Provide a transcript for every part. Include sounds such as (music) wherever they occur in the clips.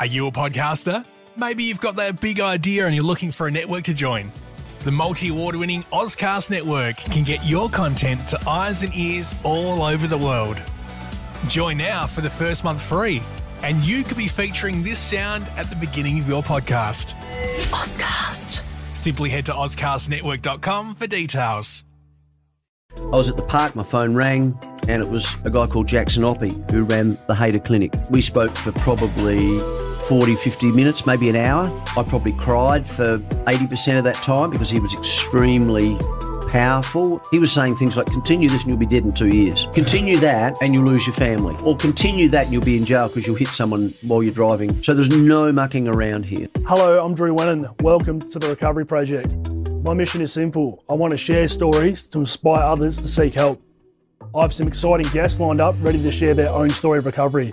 Are you a podcaster? Maybe you've got that big idea and you're looking for a network to join. The multi award winning Auscast Network can get your content to eyes and ears all over the world. Join now for the first month free, and you could be featuring this sound at the beginning of your podcast. Auscast. Simply head to AuscastNetwork.com for details. I was at the park, my phone rang, and it was a guy called Jackson Oppy who ran the Hader Clinic. We spoke for probably 40, 50 minutes, maybe an hour. I probably cried for 80% of that time because he was extremely powerful. He was saying things like, continue this and you'll be dead in two years. Continue that and you'll lose your family. Or continue that and you'll be in jail because you'll hit someone while you're driving. So there's no mucking around here. Hello, I'm Drew Whenan. Welcome to the Recovery Project. My mission is simple. I want to share stories to inspire others to seek help. I have some exciting guests lined up ready to share their own story of recovery.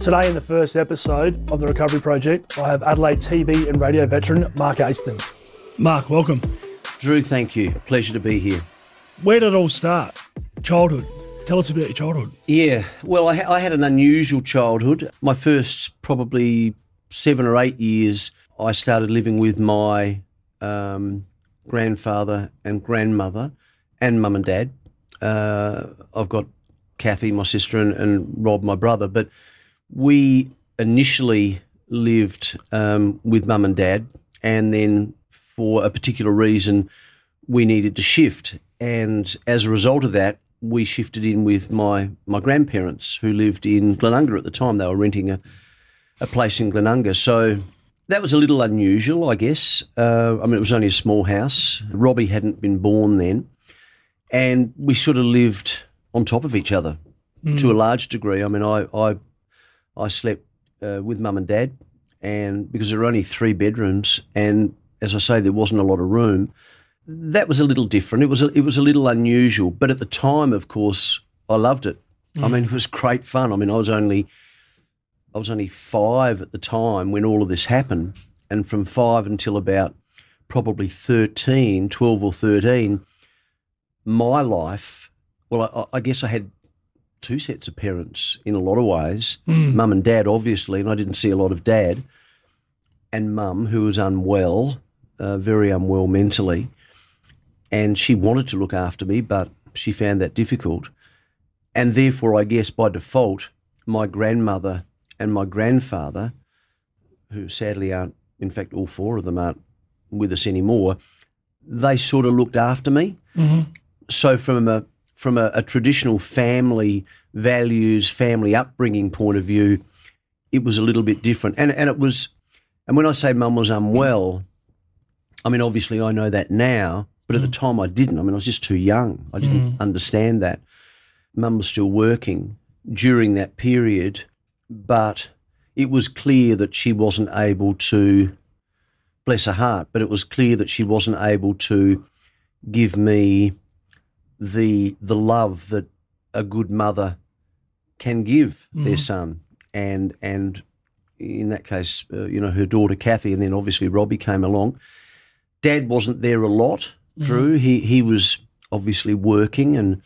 Today, in the first episode of the Recovery Project, I have Adelaide TV and radio veteran Mark Aiston. Mark, welcome. Drew, thank you. Pleasure to be here. Where did it all start? Childhood. Tell us about your childhood. Yeah, well, I, ha- I had an unusual childhood. My first probably seven or eight years, I started living with my um, grandfather and grandmother and mum and dad. Uh, I've got Kathy, my sister, and, and Rob, my brother. But we initially lived um, with mum and dad, and then for a particular reason, we needed to shift. And as a result of that, we shifted in with my, my grandparents who lived in Glenunga at the time. They were renting a, a place in Glenunga. So that was a little unusual, I guess. Uh, I mean, it was only a small house. Robbie hadn't been born then. And we sort of lived on top of each other to a large degree. I mean, I, I, I slept uh, with mum and dad, and because there were only three bedrooms, and as I say, there wasn't a lot of room. That was a little different. It was a, it was a little unusual, but at the time, of course, I loved it. I mean, it was great fun. I mean, I was only I was only five at the time when all of this happened, and from five until about probably 13, 12 or thirteen, my life. Well, I, I guess I had two sets of parents in a lot of ways. Mum and dad, obviously, and I didn't see a lot of dad. And mum, who was unwell, uh, very unwell mentally, and she wanted to look after me, but she found that difficult. And therefore, I guess by default, my grandmother and my grandfather, who sadly aren't, in fact, all four of them aren't with us anymore, they sort of looked after me. So, from a from a, a traditional family values, family upbringing point of view, it was a little bit different. And and it was, and when I say mum was unwell, I mean obviously I know that now, but at the mm. time I didn't. I mean I was just too young. I didn't mm. understand that. Mum was still working during that period, but it was clear that she wasn't able to, bless her heart, but it was clear that she wasn't able to give me the the love that a good mother can give their mm-hmm. son, and and in that case, uh, you know, her daughter Kathy, and then obviously Robbie came along. Dad wasn't there a lot. Mm-hmm. Drew, he he was obviously working, and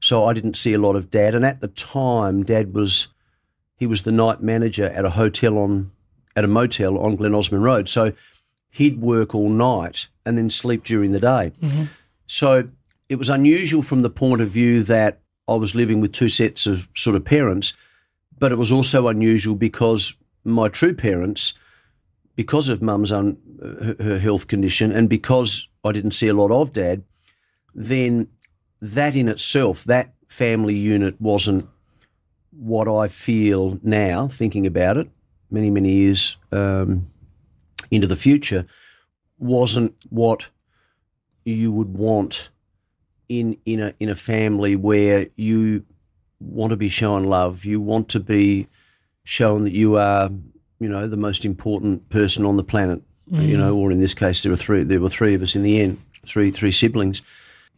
so I didn't see a lot of Dad. And at the time, Dad was he was the night manager at a hotel on at a motel on Glen Osmond Road. So he'd work all night and then sleep during the day. Mm-hmm. So it was unusual from the point of view that I was living with two sets of sort of parents, but it was also unusual because my true parents, because of mum's her health condition and because I didn't see a lot of dad, then that in itself, that family unit wasn't what I feel now, thinking about it, many, many years um, into the future, wasn't what you would want in in a in a family where you want to be shown love, you want to be shown that you are, you know, the most important person on the planet. You know, or in this case, there were three. There were three of us in the end, three three siblings.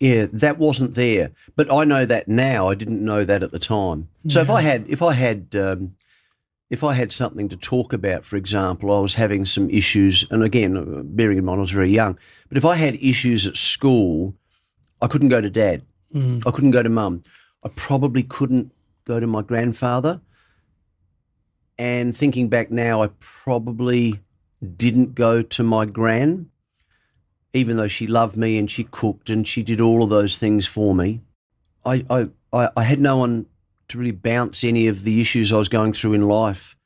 Yeah, that wasn't there. But I know that now. I didn't know that at the time. So if I had, if I had, um, if I had something to talk about, for example, I was having some issues, and again, bearing in mind I was very young, but if I had issues at school, I couldn't go to dad. Hmm. I couldn't go to mum. I probably couldn't go to my grandfather. And thinking back now, I probably didn't go to my gran, even though she loved me and she cooked and she did all of those things for me. I, I, I, I had no one to really bounce any of the issues I was going through in life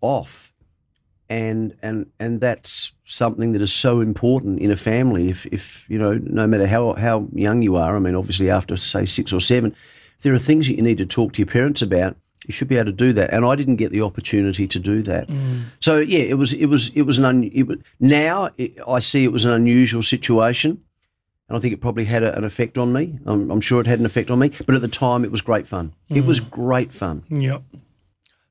off. And and and that's something that is so important in a family. If if you know, no matter how how young you are, I mean, obviously after say six or seven, if there are things that you need to talk to your parents about, you should be able to do that. And I didn't get the opportunity to do that. Mm. So yeah, it was it was it was an un, it was, now it, I see it was an unusual situation, and I think it probably had a, an effect on me. I'm, I'm sure it had an effect on me, but at the time it was great fun. It was mm. great fun. Yep.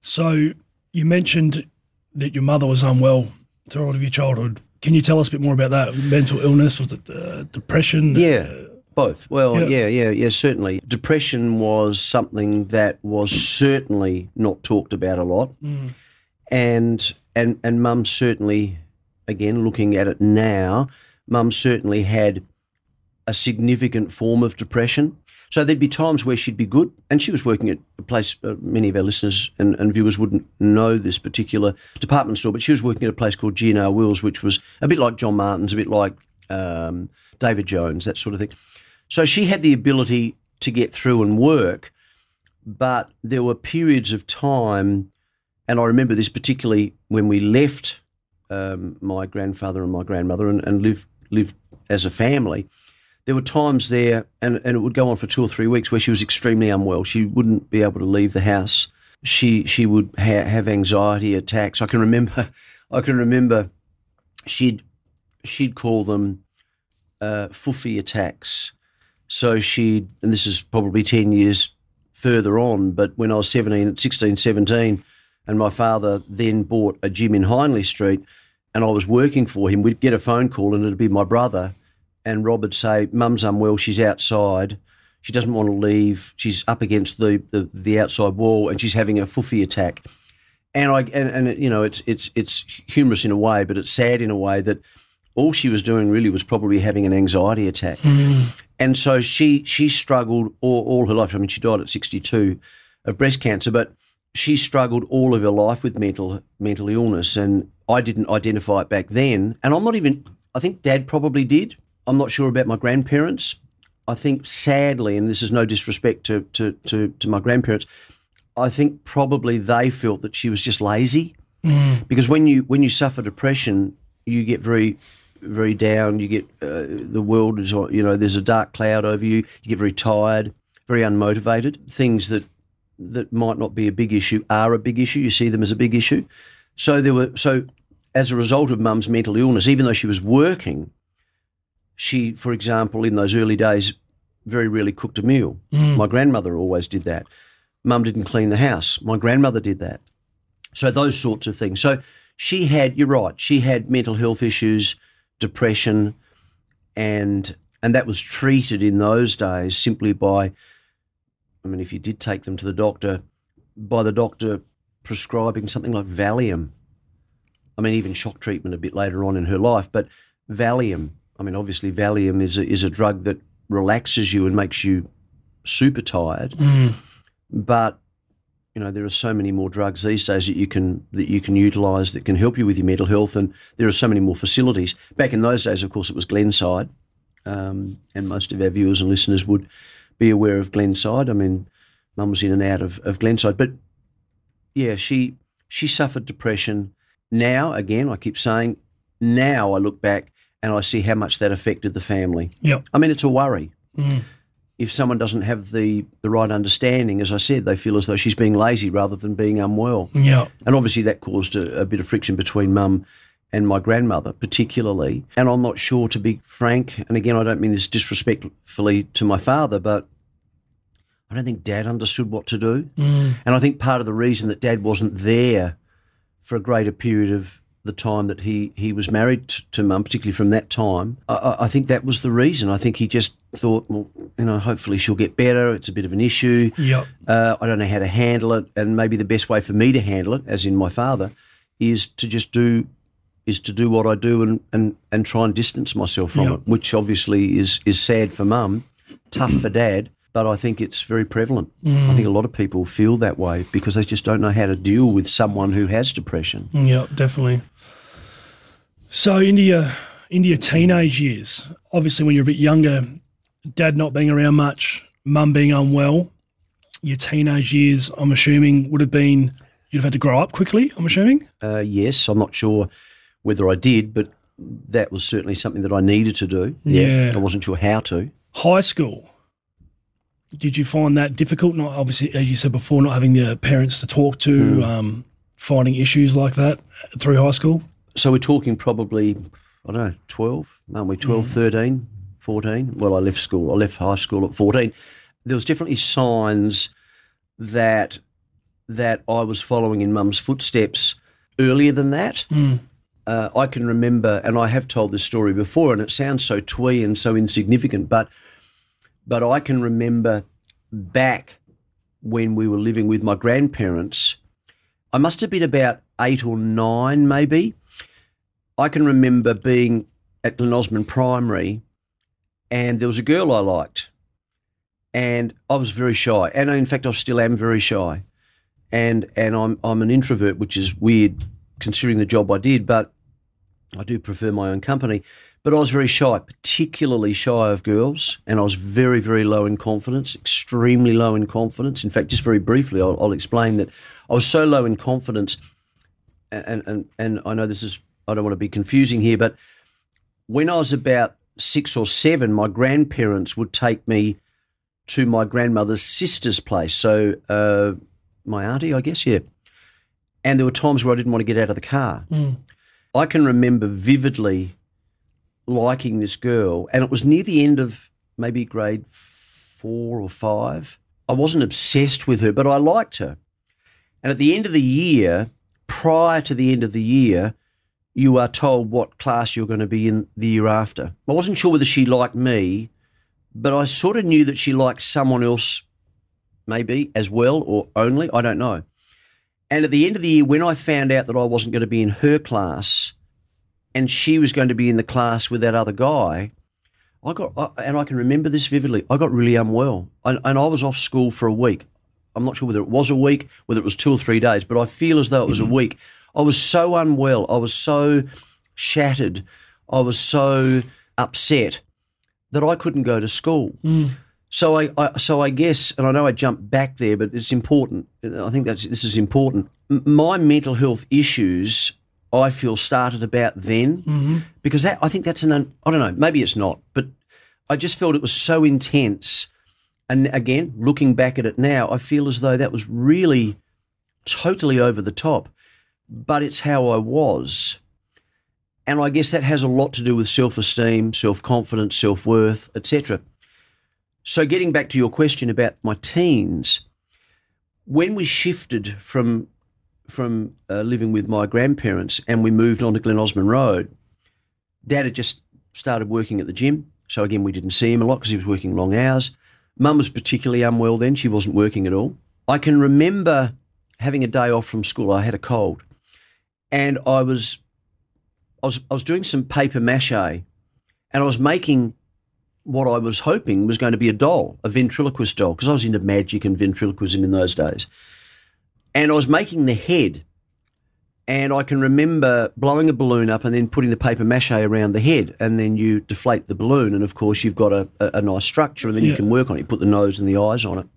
So you mentioned that your mother was unwell throughout of your childhood. Can you tell us a bit more about that? Mental illness, was it uh, depression? Yeah, both. Well, Yeah. yeah, yeah, yeah, certainly. Depression was something that was certainly not talked about a lot, and and and Mum certainly, again looking at it now, Mum certainly had a significant form of depression. So there'd be times where she'd be good, and she was working at a place. Uh, many of our listeners and, and viewers wouldn't know this particular department store, but she was working at a place called G&R Wills, which was a bit like John Martin's, a bit like um, David Jones, that sort of thing. So she had the ability to get through and work, but there were periods of time, and I remember this particularly when we left um, my grandfather and my grandmother and, and lived lived as a family. There were times there, and, and it would go on for two or three weeks, where she was extremely unwell. She wouldn't be able to leave the house. She she would ha- have anxiety attacks. I can remember, (laughs) I can remember, she'd she'd call them uh, foofy attacks. So she, and this is probably 10 years further on, but when I was 17, 16, 17, and my father then bought a gym in Hindley Street, and I was working for him, we'd get a phone call and it'd be my brother, and Rob would say, Mum's unwell, she's outside. She doesn't want to leave. She's up against the, the, the outside wall and she's having a foofy attack. And I and, and you know it's it's it's humorous in a way, but it's sad in a way that all she was doing really was probably having an anxiety attack. Hmm. And so she she struggled all, all her life. I mean, she died at 62 of breast cancer, but she struggled all of her life with mental mental illness. And I didn't identify it back then. And I'm not even. I think Dad probably did. I'm not sure about my grandparents. I think sadly, and this is no disrespect to to to, to my grandparents, I think probably they felt that she was just lazy. Because when you when you suffer depression, you get very very down. You get uh, the world is you know there's a dark cloud over you. You get very tired, very unmotivated. Things that that might not be a big issue are a big issue. You see them as a big issue. So there were so as a result of Mum's mental illness, even though she was working, she, for example, in those early days, very rarely cooked a meal. Mm. My grandmother always did that. Mum didn't clean the house. My grandmother did that. So those sorts of things. So she had, you're right, she had mental health issues, depression, and and that was treated in those days simply by, I mean, if you did take them to the doctor, by the doctor prescribing something like Valium. I mean, even shock treatment a bit later on in her life, but Valium. I mean, obviously, Valium is a, is a drug that relaxes you and makes you super tired. But you know, there are so many more drugs these days that you can that you can utilise that can help you with your mental health, and there are so many more facilities. Back in those days, of course, it was Glenside, um, and most of our viewers and listeners would be aware of Glenside. I mean, Mum was in and out of, of Glenside, but yeah, she she suffered depression. Now, again, I keep saying, now I look back and I see how much that affected the family. Yep. I mean, it's a worry. Mm. If someone doesn't have the, the right understanding, as I said, they feel as though she's being lazy rather than being unwell. Yep. And obviously, that caused a, a bit of friction between mum and my grandmother, particularly. And I'm not sure, to be frank, and again, I don't mean this disrespectfully to my father, but I don't think dad understood what to do. Mm. And I think part of the reason that dad wasn't there for a greater period of the time that he, he was married to mum, particularly from that time, I- I, think that was the reason. I think he just thought, well, you know, hopefully she'll get better. It's a bit of an issue. Yep. Uh, I don't know how to handle it, and maybe the best way for me to handle it, as in my father, is to just do is to do what I do and and, and try and distance myself from Yeah. it, which obviously is is sad for mum, tough for dad, but I think it's very prevalent. I think a lot of people feel that way because they just don't know how to deal with someone who has depression. Yeah, definitely. So into your into your teenage years, obviously when you're a bit younger, dad not being around much, mum being unwell, your teenage years, I'm assuming, would have been you'd have had to grow up quickly, I'm assuming. Uh, yes, I'm not sure whether I did, but that was certainly something that I needed to do. Yeah. I wasn't sure how to. High school. Did you find that difficult? Not obviously, as you said before, not having the parents to talk to, um, finding issues like that through high school. So we're talking probably, I don't know, 12, aren't we? 12, 13, 14. Well, I left school. I left high school at 14. There was definitely signs that that I was following in mum's footsteps earlier than that. Uh, I can remember, and I have told this story before, and it sounds so twee and so insignificant, but but I can remember back when we were living with my grandparents. I must have been about eight or nine, maybe. I can remember being at Glen Osmond Primary, and there was a girl I liked, and I was very shy, and in fact, I still am very shy, and and I'm I'm an introvert, which is weird considering the job I did, but I do prefer my own company. But I was very shy, particularly shy of girls, and I was very, very low in confidence, extremely low in confidence. In fact, just very briefly, I'll, I'll explain that I was so low in confidence, and, and and I know this is I don't want to be confusing here, but when I was about six or seven, my grandparents would take me to my grandmother's sister's place. So uh, my auntie, I guess, yeah. And there were times where I didn't want to get out of the car. I can remember vividly liking this girl, and it was near the end of maybe grade four or five. I wasn't obsessed with her, but I liked her. And at the end of the year, prior to the end of the year, you are told what class you're going to be in the year after. I wasn't sure whether she liked me, but I sort of knew that she liked someone else, maybe as well or only. I don't know. And at the end of the year, when I found out that I wasn't going to be in her class and she was going to be in the class with that other guy, I got, and I can remember this vividly, I got really unwell. And, and I was off school for a week. I'm not sure whether it was a week, whether it was two or three days, but I feel as though it was a (clears throat) week. I was so unwell. I was so shattered. I was so upset that I couldn't go to school. Mm. So I, I, so I guess, and I know I jumped back there, but it's important. I think that's this is important. M- My mental health issues, I feel, started about then mm-hmm. because that I think that's an un, I don't know, maybe it's not, but I just felt it was so intense. And again, looking back at it now, I feel as though that was really totally over the top. But it's how I was. And I guess that has a lot to do with self esteem, self confidence, self worth, etc. So, getting back to your question about my teens, when we shifted from from uh, living with my grandparents and we moved on to Glen Osmond Road, Dad had just started working at the gym. So again, we didn't see him a lot because he was working long hours. Mum was particularly unwell then; she wasn't working at all. I can remember having a day off from school. I had a cold, and I was I was I was doing some paper mache, and I was making what I was hoping was going to be a doll, a ventriloquist doll, because I was into magic and ventriloquism in those days. And I was making the head, and I can remember blowing a balloon up and then putting the paper mache around the head, and then you deflate the balloon, and of course you've got a, a, a nice structure, and then you can work on it. You put the nose and the eyes on it.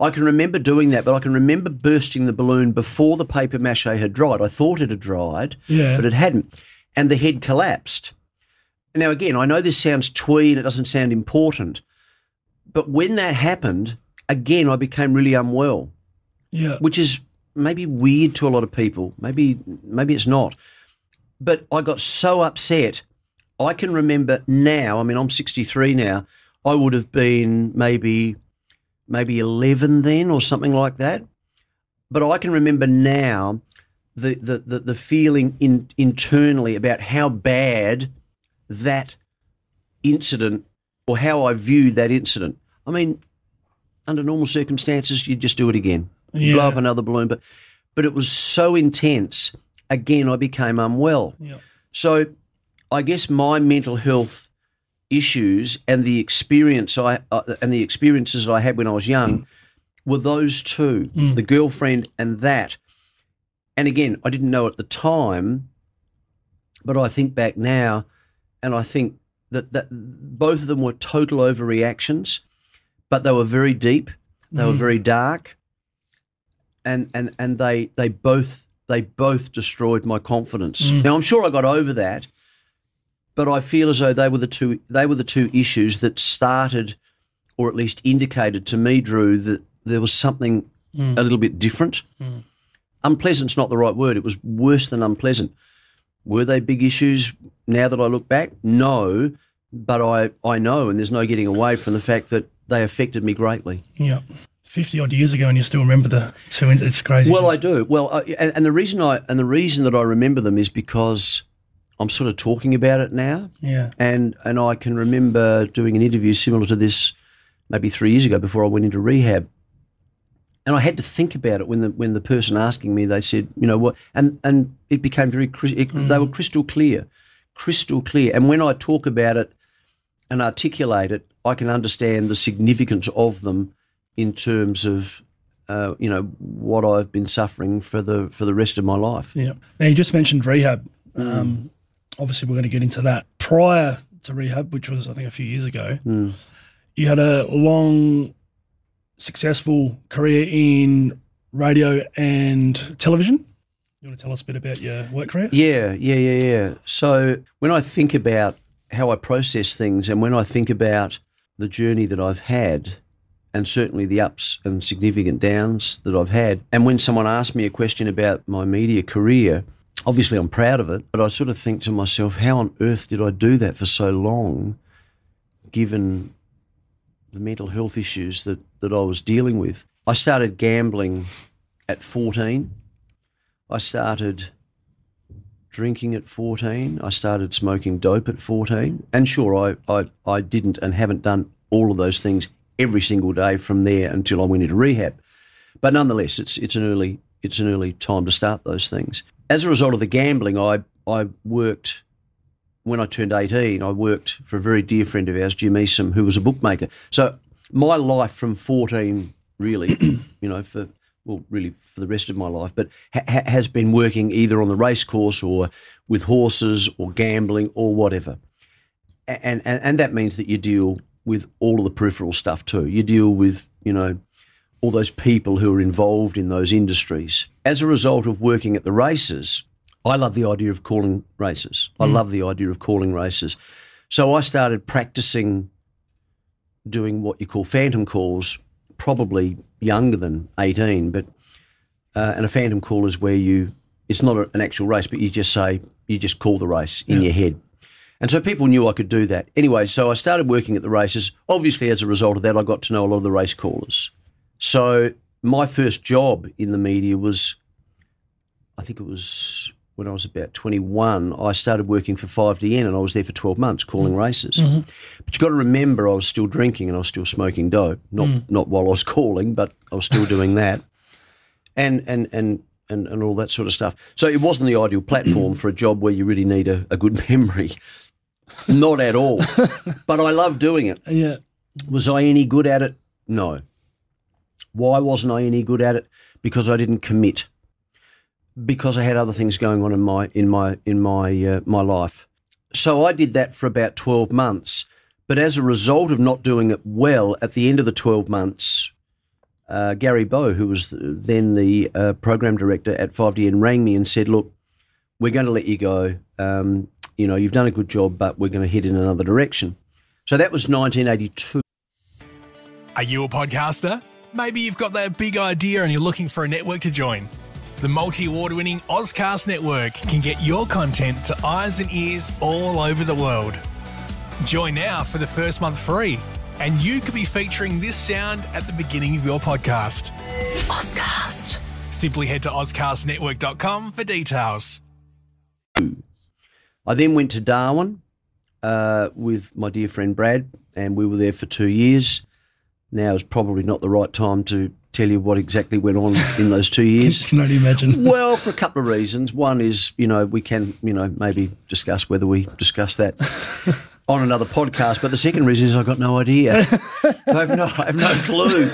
I can remember doing that, but I can remember bursting the balloon before the paper mache had dried. I thought it had dried, Yeah. but it hadn't, and the head collapsed. Now, again, I know this sounds twee and it doesn't sound important, but when that happened, again, I became really unwell, yeah. which is maybe weird to a lot of people. Maybe, maybe it's not. But I got so upset. I can remember now. I mean, I'm 63 now. I would have been maybe, maybe 11 then, or something like that. But I can remember now the the the, the feeling in, internally about how bad that incident or how I viewed that incident. I mean, under normal circumstances, you'd just do it again, Yeah. blow up another balloon. But but it was so intense. Again, I became unwell. Yeah. So I guess my mental health issues and the experience I uh, and the experiences I had when I was young were those two, mm. the girlfriend and that. And again, I didn't know at the time, but I think back now, and I think that that both of them were total overreactions, but they were very deep, they were mm. very dark, and and and they they both they both destroyed my confidence. Mm. Now I'm sure I got over that, but I feel as though they were the two they were the two issues that started, or at least indicated to me, Drew, that there was something mm. a little bit different. Mm. Unpleasant's not the right word. It was worse than unpleasant. Were they big issues now that I look back? No, but I, I know, and there's no getting away from the fact that they affected me greatly. Yeah. 50 odd years ago, and you still remember the two. It's crazy. Well, I do. Well, I, and, and the reason I and the reason that I remember them is because I'm sort of talking about it now, yeah. and and I can remember doing an interview similar to this maybe three years ago before I went into rehab. And I had to think about it when the when the person asking me, they said, you know what, and and it became very, it, they were crystal clear, crystal clear. And when I talk about it and articulate it, I can understand the significance of them in terms of, uh, you know, what I've been suffering for the for the rest of my life. Yeah. Now, you just mentioned rehab. Um, obviously, we're going to get into that. Prior to rehab, which was, I think, a few years ago, you had a long, successful career in radio and television. You want to tell us a bit about your work career? Yeah, yeah, yeah, yeah. So when I think about how I process things and when I think about the journey that I've had, and certainly the ups and significant downs that I've had, and when someone asks me a question about my media career, obviously I'm proud of it, but I sort of think to myself, how on earth did I do that for so long, given the mental health issues that, that I was dealing with? I started gambling at 14. I started drinking at 14. I started smoking dope at 14. And sure, I, I, I didn't and haven't done all of those things every single day from there until I went into rehab. But nonetheless, it's, it's, an early, it's an early time to start those things. As a result of the gambling, I, I worked, when I turned 18, I worked for a very dear friend of ours, Jim Eastham, who was a bookmaker. So my life from 14, really, (clears throat) you know, for well, really for the rest of my life, but ha- ha- has been working either on the race course or with horses or gambling or whatever. And, and, and that means that you deal with all of the peripheral stuff too. You deal with, you know, all those people who are involved in those industries. As a result of working at the races, I love the idea of calling races. I love the idea of calling races. So I started practicing doing what you call phantom calls, probably younger than 18, but uh, and a phantom call is where you it's not a, an actual race, but you just say you just call the race in your head. And so people knew I could do that. Anyway, so I started working at the races. Obviously, as a result of that, I got to know a lot of the race callers. So my first job in the media was, I think it was when I was about 21, I started working for 5DN and I was there for 12 months calling mm-hmm. races. Mm-hmm. But you've got to remember I was still drinking and I was still smoking dope. Not mm. not while I was calling, but I was still doing that. And and and and, and all that sort of stuff. So it wasn't the ideal platform for a job where you really need a, a good (laughs) memory. Not at all. (laughs) but I love doing it. Yeah. Was I any good at it? No. Why wasn't I any good at it? Because I didn't commit. Because I had other things going on in my in my in my uh, my life. So I did that for about 12 months. But as a result of not doing it well, at the end of the 12 months, uh, Gary Bow, who was then the uh, program director at 5DN, rang me and said, "Look, we're going to let you go. Um, you know, you've done a good job, but we're going to head in another direction." So that was 1982. Are you a podcaster? Maybe you've got that big idea and you're looking for a network to join. The multi award winning Auscast Network can get your content to eyes and ears all over the world. Join now for the first month free, and you could be featuring this sound at the beginning of your podcast. Auscast. Simply head to auscastnetwork.com for details. I then went to Darwin uh, with my dear friend Brad, and we were there for two years. Now is probably not the right time to tell you what exactly went on in (laughs) those two years. Can only imagine. (laughs) Well, for a couple of reasons. One is, you know, we can, you know, maybe discuss whether we discuss that. (laughs) on another podcast. But the second reason is I've got no idea. I have no, I have no clue.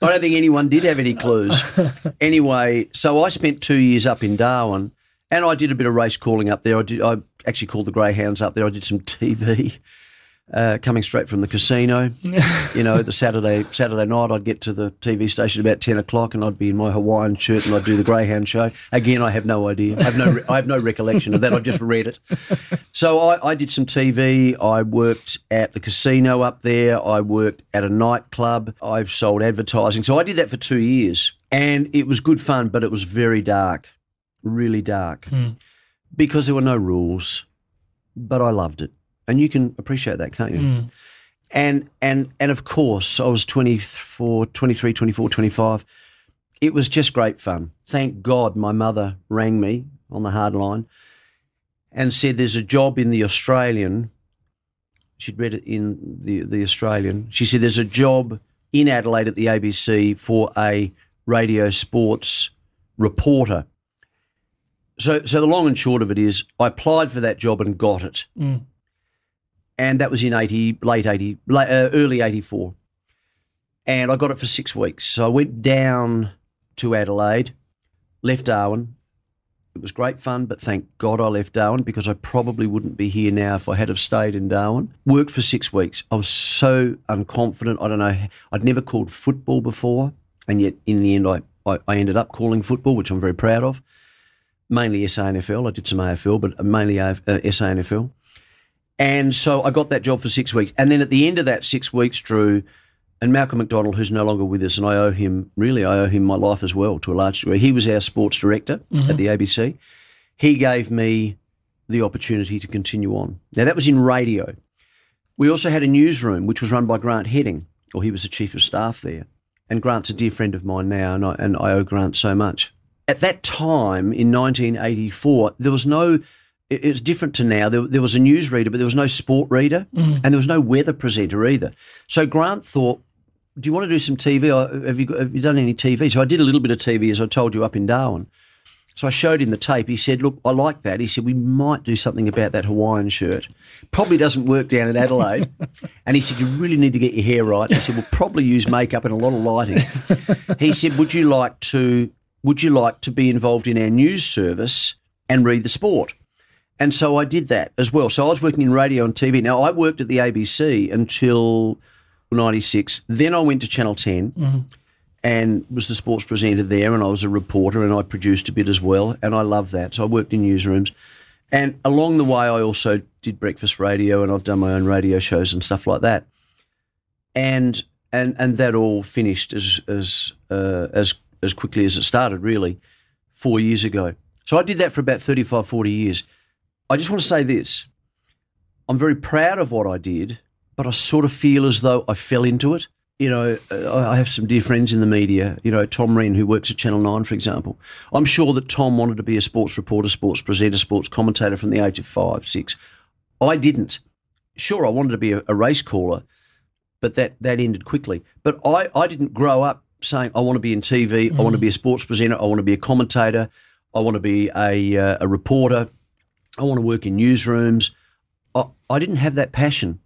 I don't think anyone did have any clues. Anyway, so I spent two years up in Darwin, and I did a bit of race calling up there. I did. I actually called the greyhounds up there. I did some TV. Uh, coming straight from the casino, (laughs) you know, the Saturday Saturday night, I'd get to the TV station about ten o'clock, and I'd be in my Hawaiian shirt, and I'd do the Greyhound show. Again, I have no idea. I have no, I have no recollection of that. I've just read it. So I, I did some TV. I worked at the casino up there. I worked at a nightclub. I've sold advertising. So I did that for two years, and it was good fun, but it was very dark, really dark, because there were no rules. But I loved it and you can appreciate that can't you? Mm. And and and of course i was 24 23 24 25 it was just great fun. Thank god my mother rang me on the hard line and said there's a job in the australian. She'd read it in the the australian. She said there's a job in adelaide at the abc for a radio sports reporter. So so the long and short of it is i applied for that job and got it mm. And that was in 80 late 80 late, uh, early 84 and i got it for six weeks. So i went down to adelaide left darwin. It was great fun but thank god i left darwin because i probably wouldn't be here now if i had have stayed in darwin. Worked for six weeks. I was so unconfident. I don't know. I'd never called football before. And yet in the end i, I, I ended up calling football which i'm very proud of. Mainly SANFL. I did some AFL, but mainly uh, SANFL. And so I got that job for six weeks. And then at the end of that six weeks, Drew, and Malcolm McDonald, who's no longer with us, and I owe him, really, I owe him my life as well to a large degree. He was our sports director at mm-hmm. the ABC. He gave me the opportunity to continue on. Now, that was in radio. We also had a newsroom, which was run by Grant Heading, or he was the chief of staff there. And Grant's a dear friend of mine now, and I, and I owe Grant so much. At that time in 1984, there was no it- it's different to now. There, there was a news reader, but there was no sport reader, mm. and there was no weather presenter either. So Grant thought, "Do you want to do some TV? Have you got, have you done any TV?" So I did a little bit of TV, as I told you, up in Darwin. So I showed him the tape. He said, "Look, I like that." He said, "We might do something about that Hawaiian shirt. Probably doesn't work down in Adelaide." (laughs) and he said, "You really need to get your hair right." He said, "We'll probably use makeup and a lot of lighting." (laughs) he said, "Would you like to? Would you like to be involved in our news service and read the sport?" And so I did that as well. So I was working in radio and TV. Now I worked at the ABC until '96. Then I went to Channel 10 and was the sports presenter there, and I was a reporter, and I produced a bit as well, and I love that. So I worked in newsrooms, and along the way, I also did breakfast radio, and I've done my own radio shows and stuff like that, and and and that all finished as as uh, as as quickly as it started, really, four years ago. So I did that for about 35, 40 years. I just want to say this: I'm very proud of what I did, but I sort of feel as though I fell into it you know, uh, I have some dear friends in the media. You know, Tom Rehn, who works at Channel 9, for example. I'm sure that Tom wanted to be a sports reporter, sports presenter, sports commentator from the age of five, six. I didn't. Sure, I wanted to be a, a race caller, but that, that ended quickly. But I, I didn't grow up saying, I want to be in TV, I want to be a sports presenter, I want to be a commentator, I want to be a, uh, a reporter, I want to work in newsrooms. I, I didn't have that passion.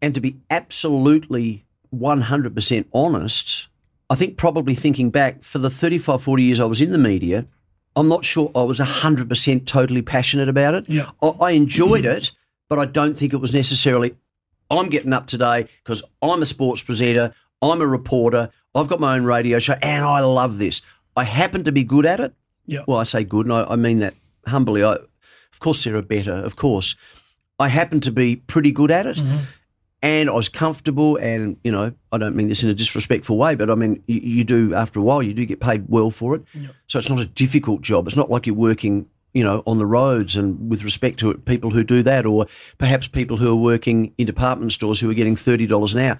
And to be absolutely 100% honest, I think probably thinking back for the 35, 40 years I was in the media, I'm not sure I was 100% totally passionate about it. Yeah. I, I enjoyed it, but I don't think it was necessarily, I'm getting up today because I'm a sports presenter, I'm a reporter, I've got my own radio show, and I love this. I happen to be good at it. Yeah. Well, I say good, and I, I mean that humbly. I, course, there are better, of course. I happen to be pretty good at it and I was comfortable. And you know, I don't mean this in a disrespectful way, but I mean you, you do after a while you do get paid well for it. So it's not a difficult job. It's not like you're working, you know, on the roads. And with respect to it, people who do that, or perhaps people who are working in department stores who are getting thirty dollars an hour.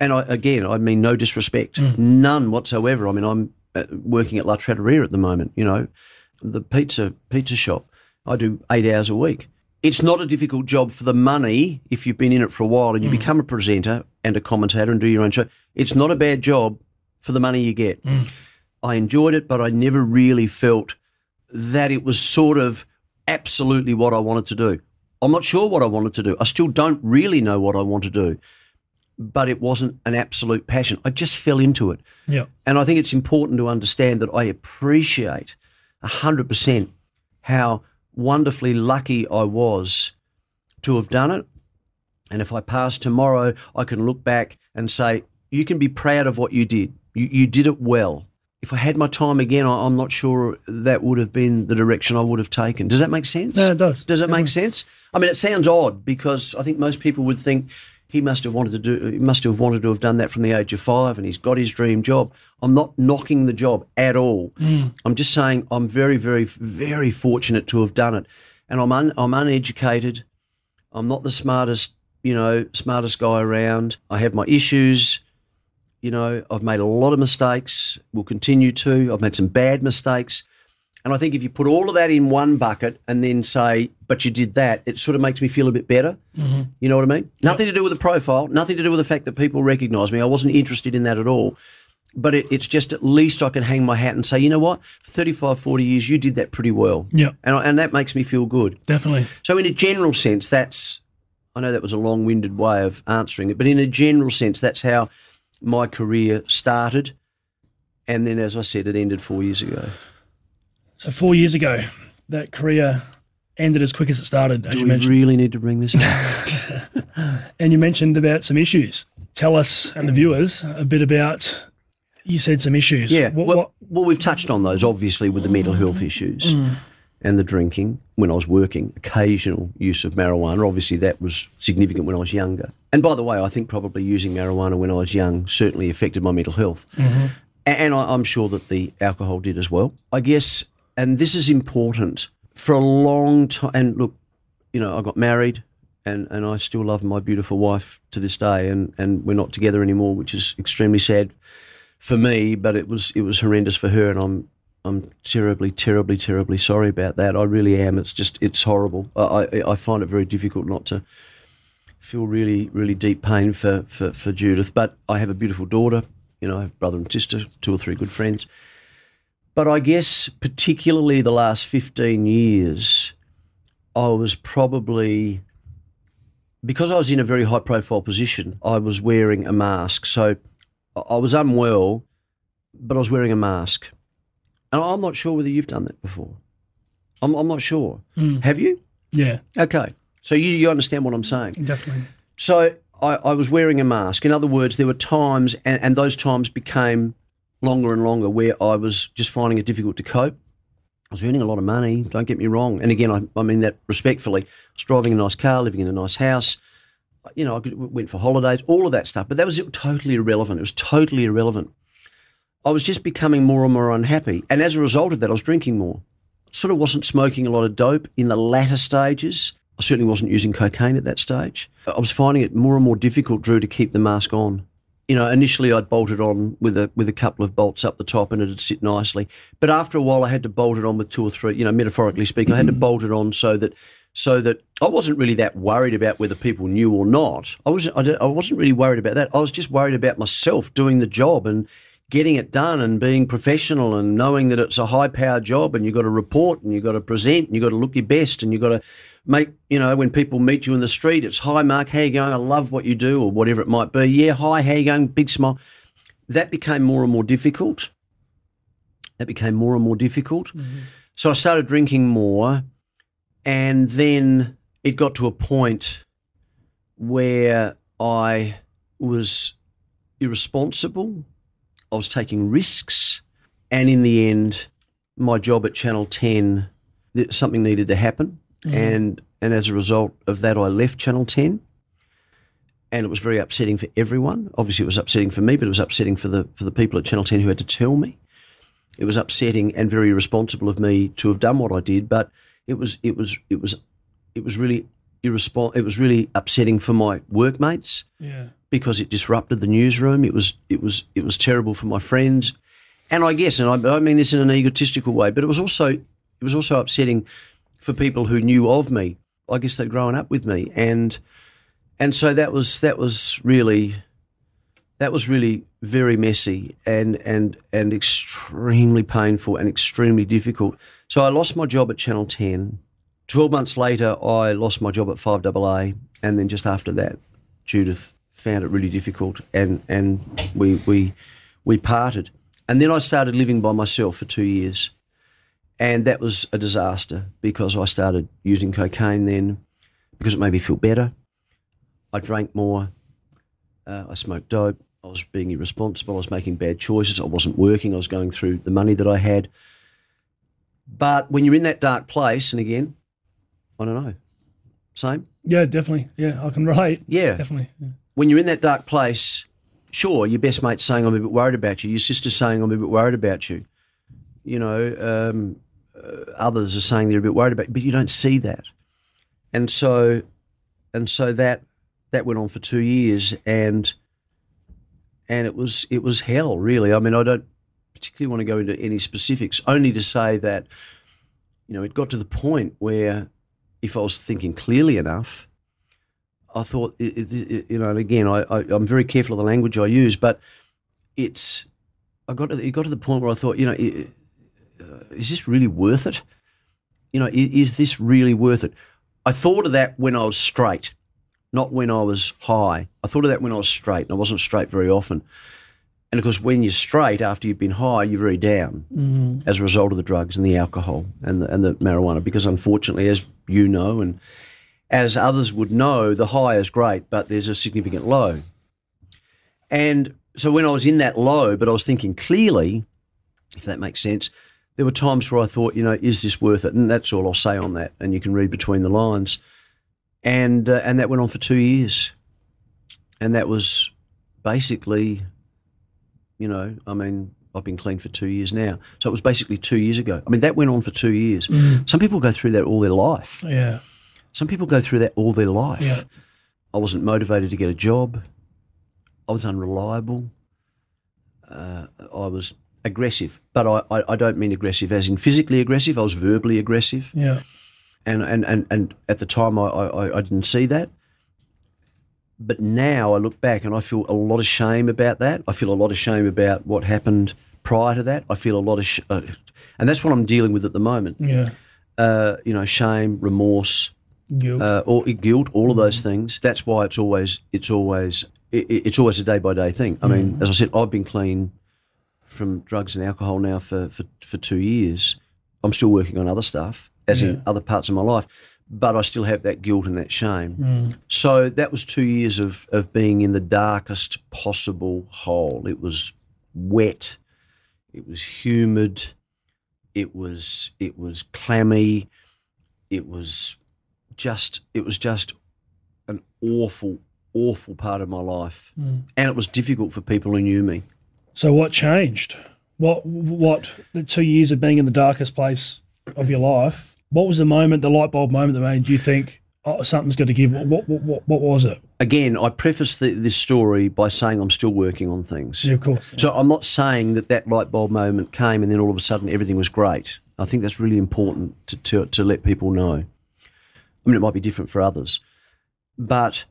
And I, again, I mean no disrespect, none whatsoever. I mean I'm uh, working at La Trattoria at the moment. You know, the pizza pizza shop. I do eight hours a week it's not a difficult job for the money if you've been in it for a while and you hmm. become a presenter and a commentator and do your own show. It's not a bad job for the money you get. Hmm. I enjoyed it, but I never really felt that it was sort of absolutely what I wanted to do. I'm not sure what I wanted to do. I still don't really know what I want to do, but it wasn't an absolute passion. I just fell into it. Yeah. And I think it's important to understand that I appreciate 100% how wonderfully lucky I was to have done it. And if I pass tomorrow, I can look back and say, you can be proud of what you did. You, you did it well. If I had my time again, I, I'm not sure that would have been the direction I would have taken. Does that make sense? No, it does. Does it make sense? I mean, it sounds odd because I think most people would think he must have wanted to do. He must have wanted to have done that from the age of five, and he's got his dream job. I'm not knocking the job at all. Mm. I'm just saying I'm very, very, very fortunate to have done it, and I'm un, I'm uneducated. I'm not the smartest, you know, smartest guy around. I have my issues. You know, I've made a lot of mistakes. Will continue to. I've made some bad mistakes. And I think if you put all of that in one bucket and then say, but you did that, it sort of makes me feel a bit better. Mm-hmm. You know what I mean? Nothing to do with the profile, nothing to do with the fact that people recognise me. I wasn't interested in that at all. But it, it's just at least I can hang my hat and say, you know what? For 35, 40 years, you did that pretty well. Yeah. And, I, and that makes me feel good. Definitely. So, in a general sense, that's, I know that was a long winded way of answering it, but in a general sense, that's how my career started. And then, as I said, it ended four years ago. So four years ago, that career ended as quick as it started, as Do you we mentioned. really need to bring this up? (laughs) (laughs) And you mentioned about some issues. Tell us and the viewers a bit about. You said some issues. Yeah. What, well, what, well, we've touched on those, obviously, with the mental health issues mm. and the drinking when I was working, occasional use of marijuana. Obviously, that was significant when I was younger. And by the way, I think probably using marijuana when I was young certainly affected my mental health. Mm-hmm. A- And I, I'm sure that the alcohol did as well. I guess, and this is important for a long time. And look, you know, I got married. And, and I still love my beautiful wife to this day, and, and we're not together anymore, which is extremely sad for me, but it was it was horrendous for her, and I'm I'm terribly, terribly, terribly sorry about that. I really am. It's just it's horrible. I I, I find it very difficult not to feel really, really deep pain for, for for Judith. But I have a beautiful daughter. You know, I have brother and sister, two or three good friends. But I guess particularly the last fifteen years, I was probably because I was in a very high profile position, I was wearing a mask. So I- was unwell, but I was wearing a mask. And I'm not sure whether you've done that before. I'm, I'm not sure. Hmm. Have you? yeah, Okay. So you, you understand what I'm saying. definitely. So I, I was wearing a mask. In other words, there were times, and, and those times became longer and longer, where I was just finding it difficult to cope. I was earning a lot of money, don't get me wrong. And again, I, I mean that respectfully. I was driving a nice car, living in a nice house. You know, I could, went for holidays, all of that stuff. But that was totally irrelevant. It was totally irrelevant. I was just becoming more and more unhappy. And as a result of that, I was drinking more. Sort of wasn't smoking a lot of dope in the latter stages. I certainly wasn't using cocaine at that stage. I was finding it more and more difficult, Drew, to keep the mask on. You know, initially I'd bolt it on with a with a couple of bolts up the top and it'd sit nicely. But after a while I had to bolt it on with two or three, you know, metaphorically speaking, I had to mm-hmm. bolt it on so that so that I wasn't really that worried about whether people knew or not. I was I, I wasn't really worried about that. I was just worried about myself doing the job and getting it done and being professional and knowing that it's a high powered job and you've got to report and you've got to present and you've got to look your best and you've got to make, you know, when people meet you in the street, it's hi, Mark, how you going? I love what you do or whatever it might be. Yeah, hi, how you going? Big smile. That became more and more difficult. That became more and more difficult. Mm-hmm. So I started drinking more and then it got to a point where I was irresponsible. I was taking risks, and in the end, my job at Channel 10, something needed to happen, mm-hmm. and and as a result of that, I left Channel Ten, and it was very upsetting for everyone. Obviously, it was upsetting for me, but it was upsetting for the for the people at Channel Ten who had to tell me. It was upsetting and very irresponsible of me to have done what I did, but it was it was it was it was really irrespon- It was really upsetting for my workmates Yeah. Because it disrupted the newsroom. It was it was it was terrible for my friends, and I guess, and I, I mean this in an egotistical way, but it was also it was also upsetting for people who knew of me. I guess they'd grown up with me, and and so that was that was really that was really very messy and and and extremely painful and extremely difficult. So I lost my job at Channel Ten. 12 months later, I lost my job at 5AA. And then just after that, Judith found it really difficult and, and we, we, we parted. And then I started living by myself for two years. And that was a disaster because I started using cocaine then because it made me feel better. I drank more. Uh, I smoked dope. I was being irresponsible. I was making bad choices. I wasn't working. I was going through the money that I had. But when you're in that dark place, and again, I don't know, same? Yeah, definitely. Yeah, I can relate. Yeah. Definitely. Yeah. When you're in that dark place, sure, your best mate's saying, I'm a bit worried about you. Your sister's saying, I'm a bit worried about you. You know, um, uh, others are saying they're a bit worried about you, but you don't see that. And so, and so that that went on for two years, and and it was it was hell, really. I mean, I don't particularly want to go into any specifics, only to say that, you know, it got to the point where if I was thinking clearly enough, I thought, it, it, it, you know, and again, I, I, am very careful of the language I use, but it's, I got to, it got to the point where I thought, you know, uh, is this really worth it? You know, is, is this really worth it? I thought of that when I was straight, not when I was high. I thought of that when I was straight, and I wasn't straight very often. And of course, when you're straight after you've been high, you're very down Mm-hmm. as a result of the drugs and the alcohol and the, and the marijuana. Because unfortunately, as you know, and as others would know, the high is great, but there's a significant low. And so when I was in that low, but I was thinking clearly, if that makes sense, there were times where I thought, you know, is this worth it? And that's all I'll say on that. And you can read between the lines. And uh, and that went on for two years, and that was basically you know, I mean, I've been clean for two years now. So it was basically two years ago. I mean, that went on for two years. Some people go through that all their life. Yeah. Some people go through that all their life. Yeah. I wasn't motivated to get a job. I was unreliable. Uh, I was aggressive, but I, I, I don't mean aggressive as in physically aggressive. I was verbally aggressive. Yeah. And, and, and, and at the time, I, I, I didn't see that. But now I look back and I feel a lot of shame about that. I feel a lot of shame about what happened prior to that. I feel a lot of, sh- uh, and that's what I'm dealing with at the moment. Yeah. Uh, you know, shame, remorse, Guilt. uh, or guilt, all of those things. That's why it's always, it's always, it, it's always a day by day thing. I mean, as I said, I've been clean from drugs and alcohol now for, for, for two years. I'm still working on other stuff, as Yeah. in other parts of my life, but I still have that guilt and that shame. Mm. So that was two years of, of being in the darkest possible hole. It was wet, it was humid, it was it was clammy, it was just it was just an awful, awful part of my life. Mm. And it was difficult for people who knew me. So what changed? What what the two years of being in the darkest place of your life? What was the moment, the light bulb moment that made you think, oh, something's got to give? What what what, what was it? Again, I preface the, this story by saying I'm still working on things. Yeah, of course. So I'm not saying that that light bulb moment came and then all of a sudden everything was great. I think that's really important to, to, to let people know. I mean, it might be different for others. But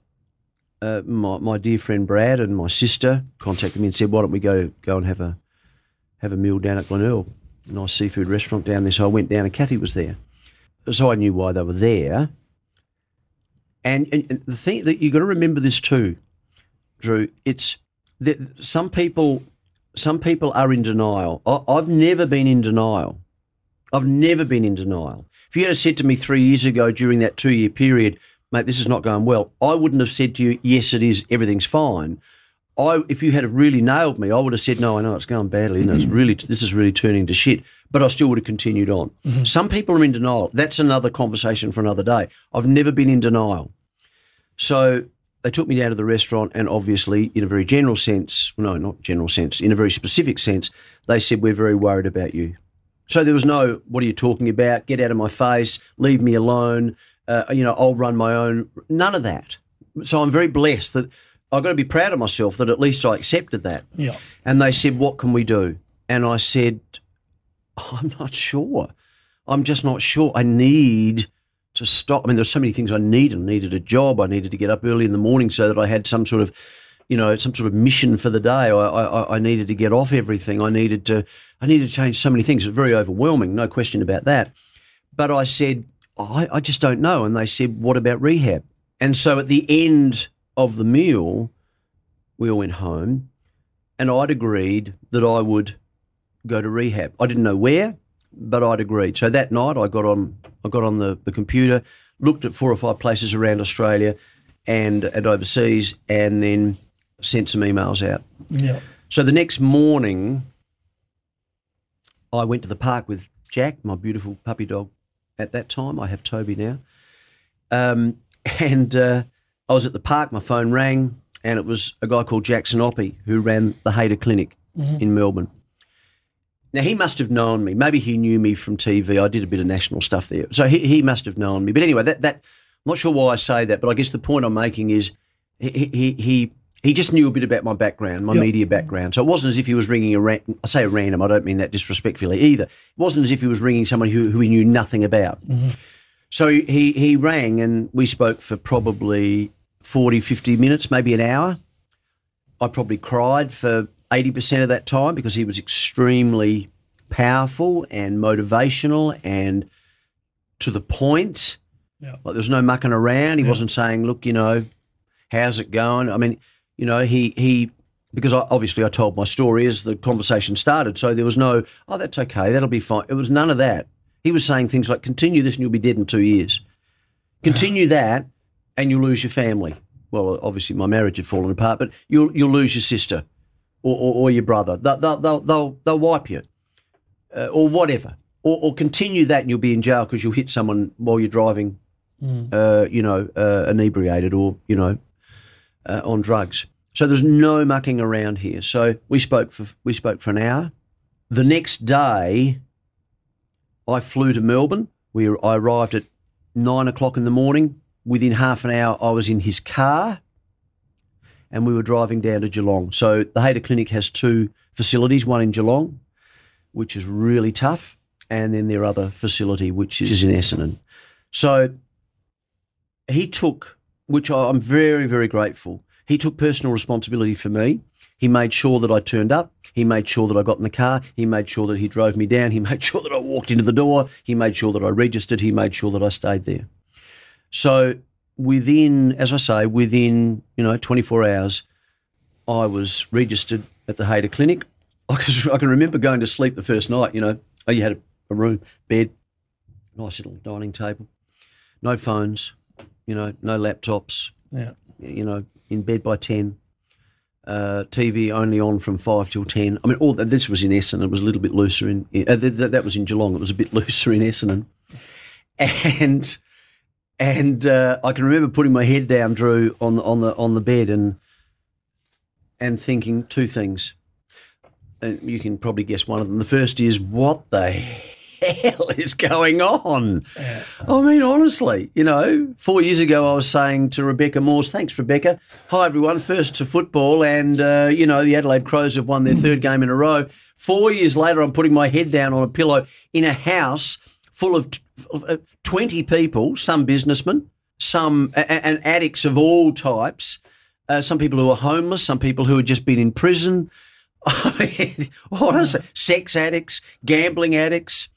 uh, my, my dear friend Brad and my sister contacted me and said, why don't we go go and have a have a meal down at Glenelg, a nice seafood restaurant down there. So I went down and Kathy was there. So I knew why they were there. And, and, the thing that you've got to remember this too, Drew, it's that some people some people are in denial. I, I've never been in denial. I've never been in denial. If you had said to me three years ago during that two year period, mate, this is not going well, I wouldn't have said to you, yes, it is, everything's fine. I, if you had really nailed me, I would have said, no, I know it's going badly. No, it's mm-hmm. really, this is really turning to shit. But I still would have continued on. Mm-hmm. Some people are in denial. That's another conversation for another day. I've never been in denial. So they took me down to the restaurant, and obviously, in a very general sense, no, not general sense, in a very specific sense, they said, We're very worried about you. So there was no, What are you talking about? Get out of my face, leave me alone, uh, you know, I'll run my own. None of that. So I'm very blessed that I've got to be proud of myself that at least I accepted that. Yeah. And they said, What can we do? And I said, I'm not sure. I'm just not sure. I need to stop. I mean, there's so many things I needed. I needed a job. I needed to get up early in the morning so that I had some sort of, you know, some sort of mission for the day. I, I, I needed to get off everything. I needed to, I needed to change so many things. It was very overwhelming, no question about that. But I said, I, I just don't know. And they said, what about rehab? And so at the end of the meal, we all went home, and I'd agreed that I would go to rehab. I didn't know where, but I'd agreed. So that night, I got on I got on the, the computer, looked at four or five places around Australia and and overseas, and then sent some emails out. Yeah. So the next morning, I went to the park with Jack, my beautiful puppy dog. At that time, I have Toby now, um, (laughs) and uh, I was at the park. My phone rang, and it was a guy called Jackson Oppy who ran the Hader Clinic in Melbourne. Now he must have known me. Maybe he knew me from TV. I did a bit of national stuff there, so he, he must have known me. But anyway, that that I'm not sure why I say that, but I guess the point I'm making is he he he, he just knew a bit about my background, my Yep. media background. So it wasn't as if he was ringing a ran- I say a random. I don't mean that disrespectfully either. It wasn't as if he was ringing someone who who he knew nothing about. Mm-hmm. So he, he rang and we spoke for probably 40, 50 minutes, maybe an hour. I probably cried for 80% of that time because he was extremely powerful and motivational and to the point. Yeah. Like there was no mucking around. He wasn't saying, look, you know, how's it going? I mean, you know, he, he, because I, obviously I told my story as the conversation started. So there was no, oh, that's okay. That'll be fine. It was none of that. He was saying things like, continue this and you'll be dead in two years. Continue (sighs) that and you'll lose your family. Well, obviously my marriage had fallen apart, but you'll you'll lose your sister or, or, or your brother. They'll, they'll, they'll, they'll, they'll wipe you uh, or whatever. Or, or continue that and you'll be in jail because you'll hit someone while you're driving, uh, you know, uh, inebriated or, you know, uh, on drugs. So there's no mucking around here. So we spoke for we spoke for an hour. The next day, I flew to Melbourne. We I arrived at nine o'clock in the morning. Within half an hour, I was in his car, and we were driving down to Geelong. So the Hader Clinic has two facilities: one in Geelong, which is really tough, and then their other facility, which is in Essendon. So he took, which I'm very, very grateful. He took personal responsibility for me. He made sure that I turned up. He made sure that I got in the car. He made sure that he drove me down. He (laughs) made sure that I walked into the door. He made sure that I registered. He made sure that I stayed there. So within, as I say, within you know 24 hours, I was registered at the Hader Clinic. (laughs) I can, remember going to sleep the first night. You know, oh, you had a room, bed, nice little dining table, no phones, you know, no laptops. Yeah. You know, in bed by ten. Uh, TV only on from five till ten. I mean, all that, this was in Essendon. It was a little bit looser in. in uh, th- th- that was in Geelong. It was a bit (laughs) looser in Essendon, and and uh, I can remember putting my head down, Drew, on the on the on the bed, and and thinking two things. And you can probably guess one of them. The first is, what the hell (laughs) is going on? I mean, honestly, you know, four years ago I was saying to Rebecca Morse, thanks, Rebecca. Hi, everyone. First to football, and, uh, you know, the Adelaide Crows have won their third game in a row. Four years later, I'm putting my head down on a pillow in a house full of, t- of uh, 20 people, some businessmen, some and addicts of all types, uh, some people who are homeless, some people who had just been in prison. (laughs) I mean, honestly, sex addicts, gambling addicts,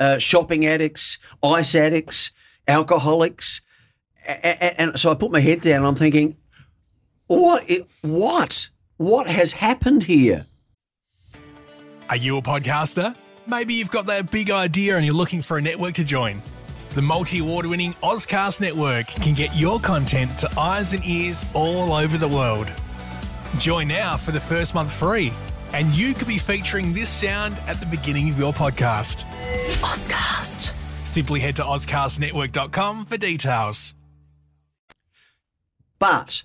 uh, shopping addicts, ice addicts, alcoholics. A- And so I put my head down and I'm thinking, what? What? What has happened here? Are you a podcaster? Maybe you've got that big idea and you're looking for a network to join. The multi award winning Auscast Network can get your content to eyes and ears all over the world. Join now for the first month free, and you could be featuring this sound at the beginning of your podcast. Auscast. Simply head to auscastnetwork.com for details. But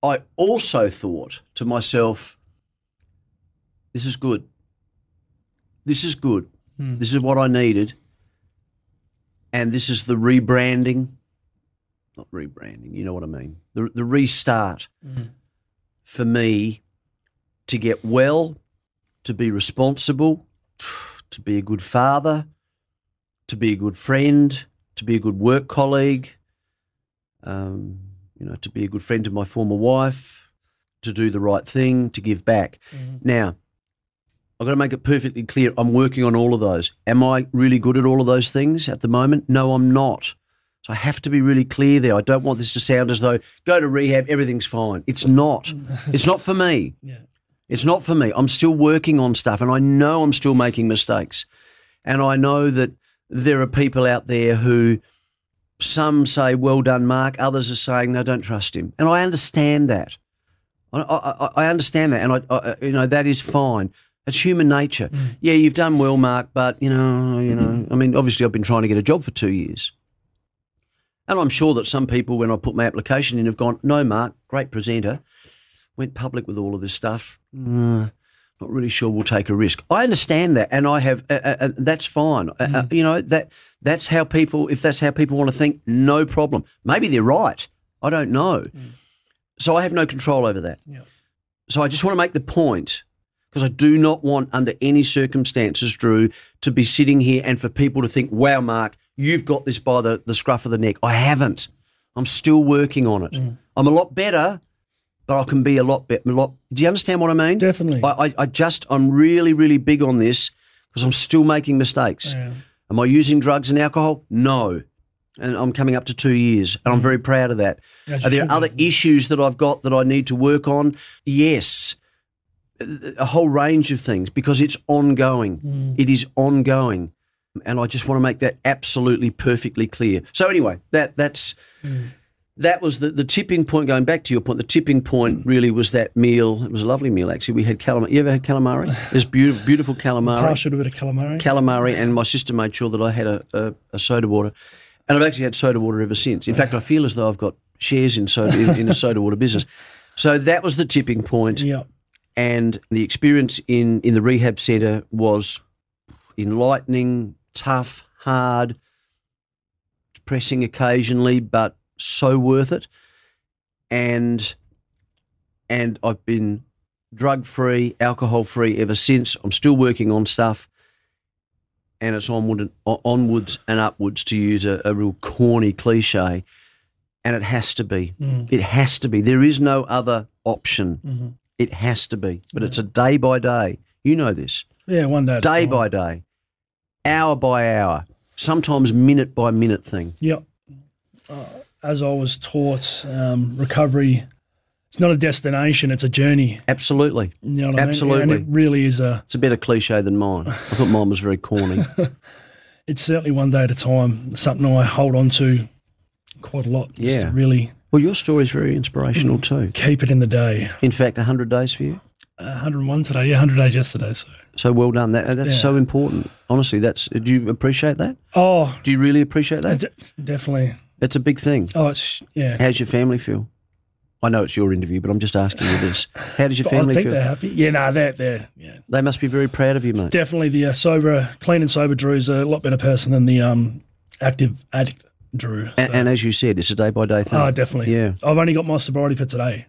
I also thought to myself, this is good. This is good. Hmm. This is what I needed. And this is the rebranding. Not rebranding, you know what I mean. The, the restart hmm. for me to get well, to be responsible, to be a good father, to be a good friend, to be a good work colleague, um, you know, to be a good friend to my former wife, to do the right thing, to give back. Now, I've got to make it perfectly clear. I'm working on all of those. Am I really good at all of those things at the moment? No, I'm not. So I have to be really clear there. I don't want this to sound as though go to rehab, everything's fine. It's not. it's not for me. (laughs) Yeah. It's not for me. I'm still working on stuff and I know I'm still making mistakes. And I know that there are people out there who some say, well done, Mark. Others are saying, no, don't trust him. And I understand that. I, I, I understand that. And I, I, uh, you know, that is fine. It's human nature. Mm. Yeah, you've done well, Mark, but you know, you know, I mean, obviously I've been trying to get a job for two years. And I'm sure that some people, when I put my application in, have gone, no, Mark, great presenter, went public with all of this stuff. Mm, not really sure we'll take a risk. I understand that, and I have. Uh, uh, uh, that's fine. Uh, uh, you know that that's how people. If that's how people want to think, no problem. Maybe they're right. I don't know. So I have no control over that. Yeah. So I just want to make the point because I do not want, under any circumstances, Drew, to be sitting here and for people to think, "Wow, Mark, you've got this by the, the scruff of the neck." I haven't. I'm still working on it. I'm a lot better, but I can be a lot better. A lot. Do you understand what I mean? Definitely. I, I, I just, I'm really, really big on this because I'm still making mistakes. Yeah. Am I using drugs and alcohol? No. And I'm coming up to two years, and I'm very proud of that. As Are there other be. issues that I've got that I need to work on? Yes. A whole range of things because it's ongoing. It is ongoing. And I just want to make that absolutely perfectly clear. So anyway, that that's that was the, the tipping point. Going back to your point, the tipping point really was that meal. It was a lovely meal actually. We had calamari. You ever had calamari? It's beautiful, beautiful calamari I should have had calamari. calamari, and my sister made sure that I had a, a, a soda water, and I've actually had soda water ever since. In fact, I feel as though I've got shares in soda in, in a soda water business. So that was the tipping point, yeah. and the experience in in the rehab centre was enlightening, tough, hard, depressing occasionally, but so worth it. And and I've been drug free, alcohol free ever since. I'm still working on stuff, and it's onward and, onwards and upwards to use a, a real corny cliche. And it has to be. Mm. It has to be. There is no other option. Mhm. It has to be. But it's a day by day. You know this. Yeah, one day. Day by day, hour by hour, sometimes minute by minute thing. Yep. Uh, as I was taught, um, recovery, it's not a destination, it's a journey. Absolutely. You know what I mean? Absolutely. And it really is a, It's a better cliche than mine. I thought mine was very corny. (laughs) it's certainly one day at a time, something I hold on to quite a lot. Yeah. really Well, your story is very inspirational too. keep it in the day. In fact, 100 days for you. Uh, 101 today, yeah, 100 days yesterday. So, So well done. That, that's Yeah. so important. Honestly, that's. Do you appreciate that? oh, Do you really appreciate that? de- definitely. It's a big thing. Oh, it's, yeah. How's your family feel? I know it's your interview, but I'm just asking you this. How does your family I think feel? they're happy. Yeah, no, they're, they're, yeah. They must be very proud of you, mate. Definitely the uh, sober, clean and sober Drew's a lot better person than the um, active addict Drew. And, and as you said, it's a day by day thing. oh, definitely. Yeah. I've only got my sobriety for today.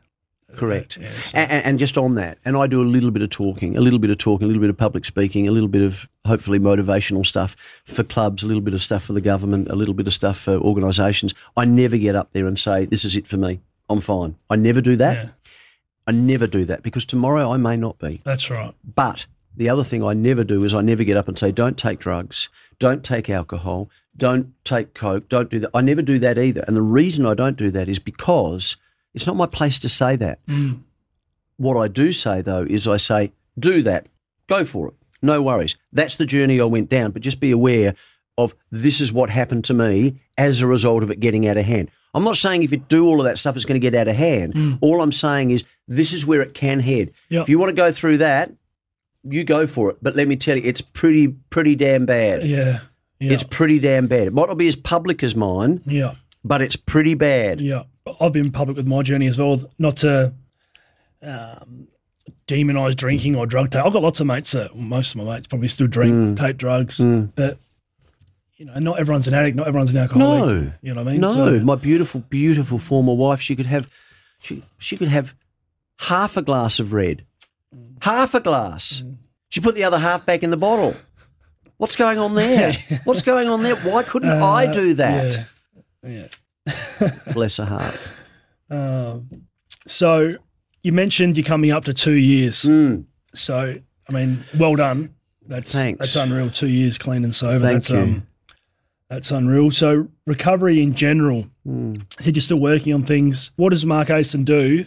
Correct. Yeah, so- And, and just on that, and I do a little bit of talking, a little bit of talking, a little bit of public speaking, a little bit of hopefully motivational stuff for clubs, a little bit of stuff for the government, a little bit of stuff for organisations. I never get up there and say, This is it for me. I'm fine. I never do that. yeah, I never do that because tomorrow I may not be. that's right. But the other thing I never do is I never get up and say, Don't take drugs, don't take alcohol, don't take coke, don't do that. I never do that either. And the reason I don't do that is because it's not my place to say that. Mm. What I do say though is I say, do that, go for it, no worries. That's the journey I went down, but just be aware of this is what happened to me as a result of it getting out of hand. I'm not saying if you do all of that stuff, it's going to get out of hand. All I'm saying is this is where it can head. Yep. If you want to go through that, you go for it. But let me tell you, it's pretty, pretty damn bad. Yeah, yeah, It's pretty damn bad. It might not be as public as mine, yeah, but it's pretty bad. yeah. I've been public with my journey as well. Not to um, demonize drinking or drug take. I've got lots of mates that most of my mates probably still drink, Mm. take drugs, but you know, not everyone's an addict. Not everyone's an alcoholic. No. you know what I mean? No, So- my beautiful, beautiful former wife, she could have, she, she could have half a glass of red, half a glass. She put the other half back in the bottle. What's going on there? (laughs) What's going on there? Why couldn't I do that? Uh, Yeah. (laughs) Bless her heart. Um, so you mentioned you're coming up to two years. Mm, So I mean, well done. That's Thanks. that's unreal. Two years clean and sober. Thank that's, you. Um, that's unreal. So recovery in general. Hmm. I think you're still working on things. What does Mark Aiston do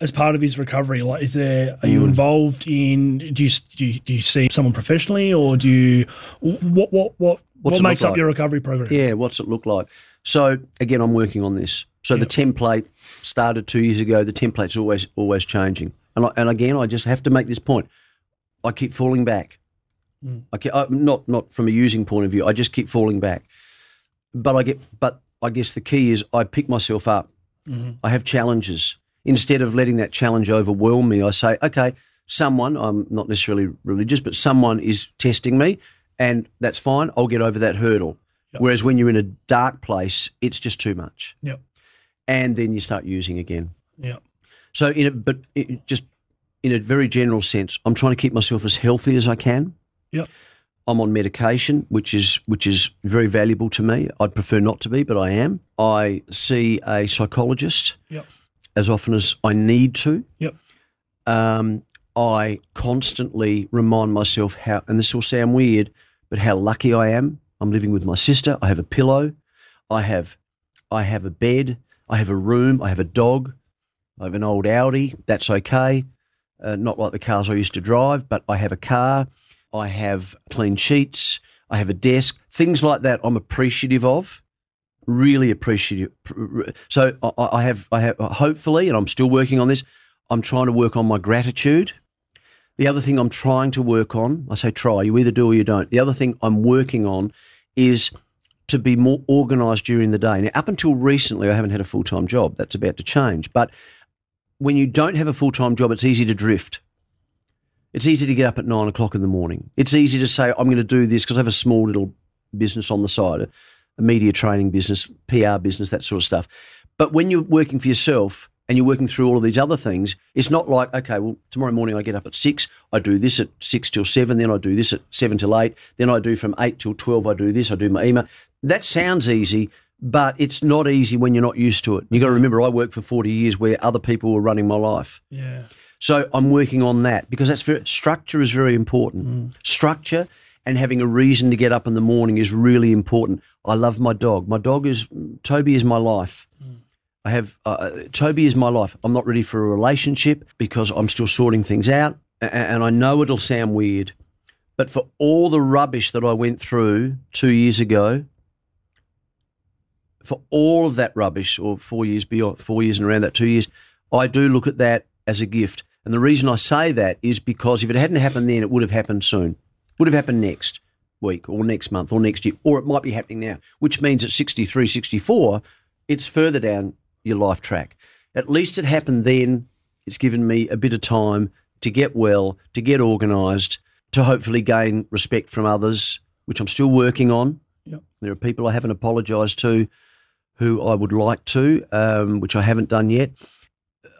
as part of his recovery? Like, is there? Are Hmm. you involved in? Do you do you, do you see someone professionally, or do you? What what what What's what makes up like? your recovery program? Yeah, what's it look like? So again, I'm working on this. So the template started two years ago. The template's always always changing, and I, and again, I just have to make this point. I keep falling back. I keep, uh, not not from a using point of view. I just keep falling back. But I get. But I guess the key is I pick myself up. I have challenges. Instead of letting that challenge overwhelm me, I say, okay, someone. I'm not necessarily religious, but someone is testing me, and that's fine. I'll get over that hurdle. Whereas when you're in a dark place, it's just too much, Yep. and then you start using again. Yeah. So, in a, but it, just in a very general sense, I'm trying to keep myself as healthy as I can. Yep. I'm on medication, which is which is very valuable to me. I'd prefer not to be, but I am. I see a psychologist Yep. as often as I need to. Yep. Um, I constantly remind myself how, and this will sound weird, but how lucky I am. I'm living with my sister. I have a pillow. I have, I have a bed. I have a room. I have a dog. I have an old Audi. That's okay. Uh, not like the cars I used to drive, but I have a car. I have clean sheets. I have a desk. Things like that. I'm appreciative of. Really appreciative. So I, I have, I have, hopefully, and I'm still working on this. I'm trying to work on my gratitude. The other thing I'm trying to work on, I say try, you either do or you don't. The other thing I'm working on is to be more organised during the day. Now, up until recently, I haven't had a full time job. That's about to change. But when you don't have a full time job, it's easy to drift. It's easy to get up at nine o'clock in the morning. It's easy to say, I'm going to do this because I have a small little business on the side, a, a media training business, PR business, that sort of stuff. But when you're working for yourself and you're working through all of these other things, it's not like, okay, well, tomorrow morning I get up at six, I do this at six till seven, then I do this at seven till eight, then I do from eight till 12, I do this, I do my email. That sounds easy, but it's not easy when you're not used to it. You've got to remember, I worked for 40 years where other people were running my life. Yeah. So I'm working on that because that's very, structure is very important. Mm. Structure and having a reason to get up in the morning is really important. I love my dog. My dog is Toby is my life. I have uh, Toby is my life. I'm not ready for a relationship because I'm still sorting things out, a- and I know it'll sound weird, but for all the rubbish that I went through two years ago, for all of that rubbish, or four years beyond, four years and around that two years, I do look at that as a gift. And the reason I say that is because if it hadn't happened then, it would have happened soon. Would have happened next week or next month or next year, or it might be happening now, which means at 63, 64, it's further down your life track. At least it happened then. It's given me a bit of time to get well, to get organised, to hopefully gain respect from others, which I'm still working on. Yep. There are people I haven't apologised to who I would like to, um, which I haven't done yet.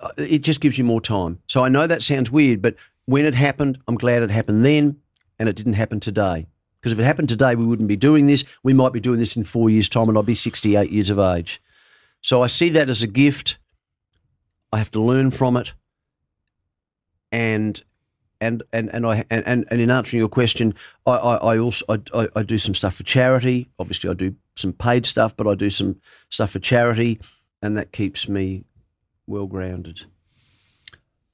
Uh, It just gives you more time. So I know that sounds weird, but when it happened, I'm glad it happened then and it didn't happen today. Because if it happened today, we wouldn't be doing this. We might be doing this in four years' time and I'd be 68 years of age. So I see that as a gift. I have to learn from it. And and and and I and, and, and in answering your question, I, I, I also I, I, do some stuff for charity. Obviously, I do some paid stuff, but I do some stuff for charity, and that keeps me well grounded.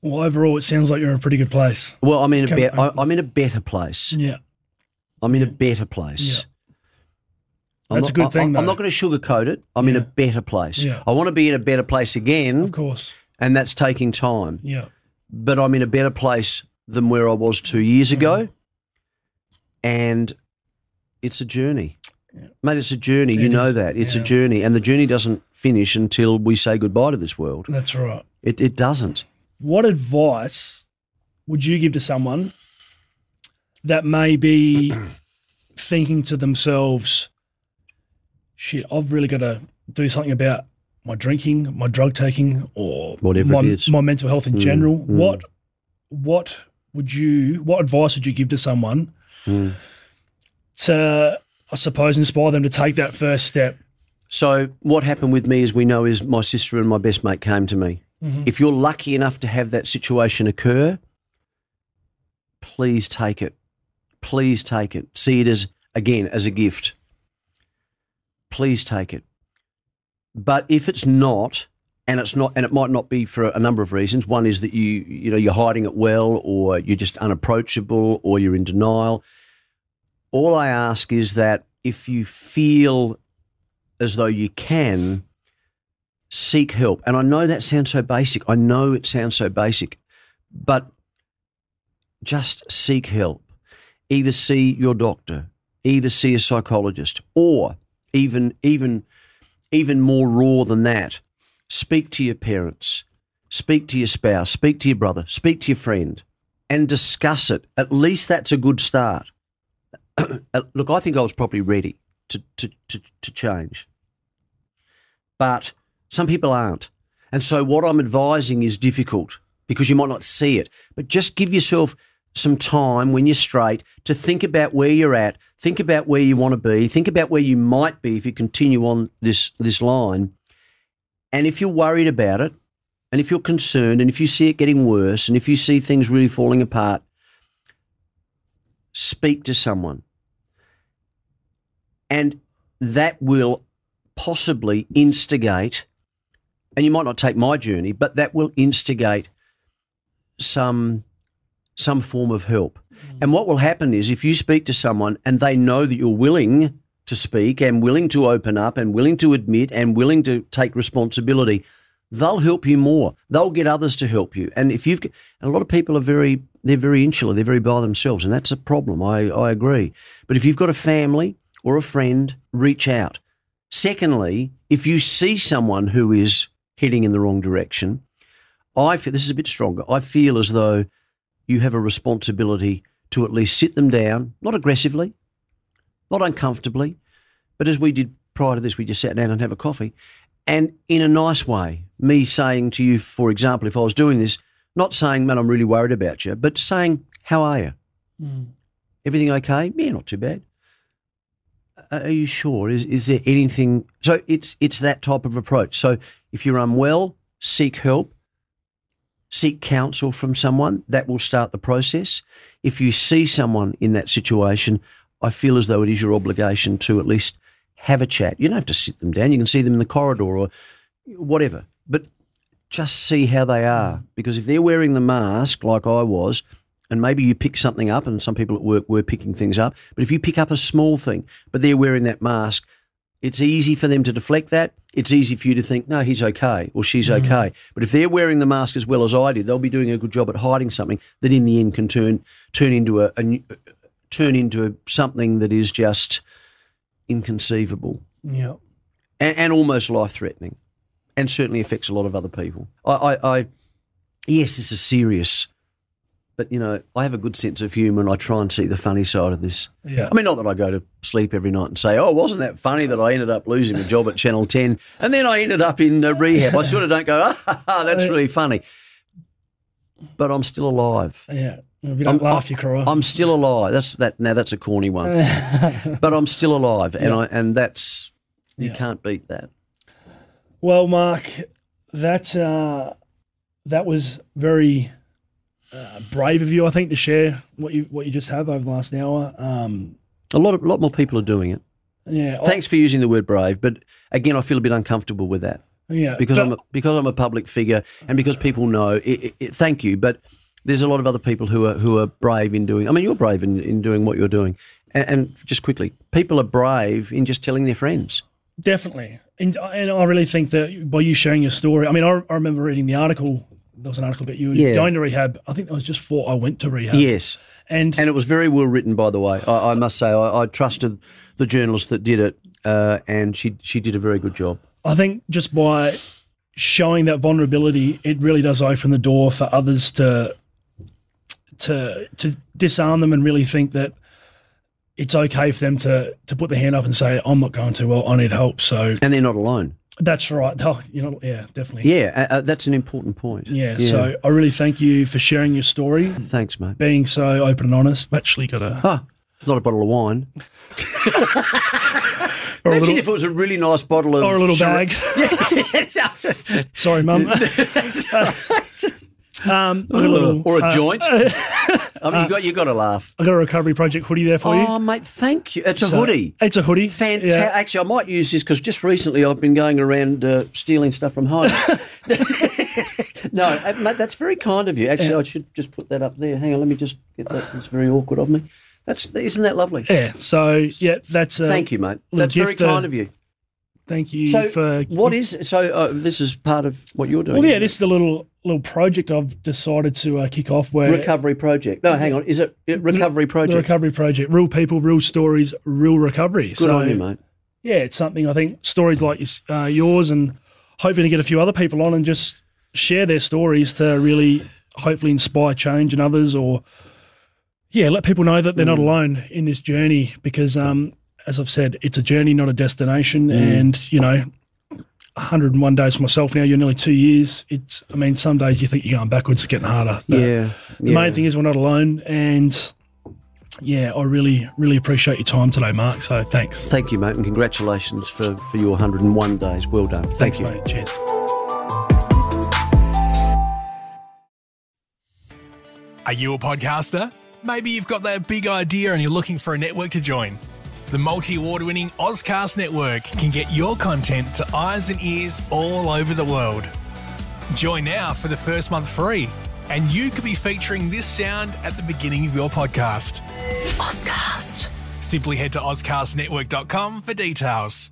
Well, overall, it sounds like you're in a pretty good place. Well, I'm in a bet. I, I'm in a better place. Yeah. I'm in a better place. That's not- a good I- thing, I'm not going to sugarcoat it. I'm in a better place. Yeah. I want to be in a better place again, Of course. and that's taking time. Yeah. But I'm in a better place than where I was two years ago, Mm. and it's a journey, mate. It's a journey. It you know that it's a journey, and the journey doesn't finish until we say goodbye to this world. That's right. It it doesn't. What advice would you give to someone that may be (clears throat) thinking to themselves, shit, I've really got to do something about my drinking, my drug taking, or Whatever my, it is. my mental health in Mm, general? mm. What what would you what advice would you give to someone Mm. to I suppose inspire them to take that first step? So what happened with me, as we know, is my sister and my best mate came to me. Mhm. If you're lucky enough to have that situation occur, please take it. Please take it. See it as, again, as a gift. Please take it. But if it's not, and it's not, and it might not be for a number of reasons. One is that you, you know, you're hiding it well, or you're just unapproachable, or you're in denial. All I ask is that if you feel as though you can, seek help. And I know that sounds so basic. I know it sounds so basic, but just seek help. Either see your doctor, either see a psychologist, or even even even more raw than that, speak to your parents, speak to your spouse, speak to your brother, speak to your friend, and discuss it. At least that's a good start. (clears throat) Uh, look, I think I was probably ready to, to, to, to change. But some people aren't. And so what I'm advising is difficult because you might not see it. But just give yourself some time when you're straight to think about where you're at, think about where you want to be, think about where you might be if you continue on this this line. And if you're worried about it, and if you're concerned, and if you see it getting worse, and if you see things really falling apart, speak to someone. And that will possibly instigate, and you might not take my journey, but that will instigate some some form of help. And what will happen is if you speak to someone and they know that you're willing to speak and willing to open up and willing to admit and willing to take responsibility, they'll help you more. They'll get others to help you. And if you've and a lot of people are very they're very insular, they're very by themselves, and that's a problem. I, I agree. But if you've got a family or a friend, reach out. Secondly, if you see someone who is heading in the wrong direction, I feel this is a bit stronger. I feel as though you have a responsibility to at least sit them down, not aggressively, not uncomfortably, but as we did prior to this, we just sat down and have a coffee. And in a nice way, me saying to you, for example, if I was doing this, not saying, man, I'm really worried about you, but saying, how are you? Mm. Everything okay? Yeah, not too bad. Are you sure? Is is there anything? So it's it's that type of approach. So if you're unwell, seek help seek counsel from someone. That will start the process. If you see someone in that situation, I feel as though it is your obligation to at least have a chat. You don't have to sit them down. You can see them in the corridor or whatever, but just see how they are. Because if they're wearing the mask like I was, and maybe you pick something up, and some people at work were picking things up, but if you pick up a small thing, but they're wearing that mask, it's easy for them to deflect that. It's easy for you to think, no, he's okay or she's Mm. okay. But if they're wearing the mask as well as I do, they'll be doing a good job at hiding something that in the end can turn turn into a, a turn into something that is just inconceivable Yeah. and, and almost life threatening, and certainly affects a lot of other people. I, I, I, yes, it's a serious, but you know, I have a good sense of humour, and I try and see the funny side of this. Yeah. I mean, not that I go to sleep every night and say, "Oh, wasn't that funny that I ended up losing a job at Channel Ten and then I ended up in uh, rehab." I sort of don't go, "Ah, that's really funny," but I'm still alive. Yeah. If you don't I'm- laugh, you cry. I'm still alive. That's that. Now that's a corny one, (laughs) but I'm still alive, and I and that's you Yeah. can't beat that. Well, Mark, that uh, that was very uh, brave of you, I think, to share what you what you just have over the last hour. Um, A lot of a lot more people are doing it. yeah, Thanks for using the word brave, but again, I feel a bit uncomfortable with that yeah, because but- I'm a, because I'm a public figure and because people know. It, it, it- thank you, but there's a lot of other people who are who are brave in doing. I mean, you're brave in, in doing what you're doing. And, and just quickly, people are brave in just telling their friends. Definitely. And, and I really think that by you sharing your story, I mean, I, I remember reading the article. There was an article about you Yeah. going to rehab. I think that was just before I went to rehab. Yes, And, and it was very well written, by the way. I, I must say, I, I trusted the journalist that did it, uh, and she she did a very good job. I think just by showing that vulnerability, it really does open the door for others to to to disarm them and really think that it's okay for them to to put their hand up and say, "I'm not going too well. I need help." So And they're not alone. That's right. (laughs) Oh, you know, yeah, definitely. Yeah, uh, uh, that's an important point. Yeah, so I really thank you for sharing your story, thanks, mate. being so open and honest. I've actually got a, it's not a bottle of wine. (laughs) Imagine little, if it was a really nice bottle of or a little bag. (laughs) Sorry, mum. um, I've a little, or a uh, joint. I mean, you got you got to laugh. I got a Recovery Project hoodie there for you. Oh, mate, thank you. It's a So- hoodie. It's a hoodie. Fantastic. Yeah. Actually, I might use this because just recently I've been going around uh, stealing stuff from home. (laughs) no, uh, mate, that's very kind of you. Actually, I should just put that up there. Hang on, let me just get that. It's very awkward of me. That's isn't that lovely? Yeah. So yeah, that's uh, Thank you, mate. That's very uh, kind of you. Thank you So, for what is so? Uh, this is part of what you're doing. Well, yeah, this is the little little project I've decided to uh, kick off where recovery project. No, hang on. Is it it recovery the project? recovery project, real people, real stories, real recovery. Good so on you, mate. yeah, it's something I think stories like yours- uh, yours and hoping to get a few other people on and just share their stories to really hopefully inspire change in others or yeah, let people know that they're Mm. not alone in this journey because um, as I've said, it's a journey, not a destination. Mm. And you know, 101 days for myself now. You're nearly two years. It's I mean, some days you think you're going backwards, it's getting harder. But Yeah. The main thing is we're not alone, and yeah, I really, really appreciate your time today, Mark. So thanks. Thank you, mate, and congratulations for, for your 101 days. Well done. Thank Thanks, you. mate. Cheers. Are you a podcaster? Maybe you've got that big idea and you're looking for a network to join. The multi award winning Auscast Network can get your content to eyes and ears all over the world. Join now for the first month free, and you could be featuring this sound at the beginning of your podcast. Auscast. Simply head to AuscastNetwork.com for details.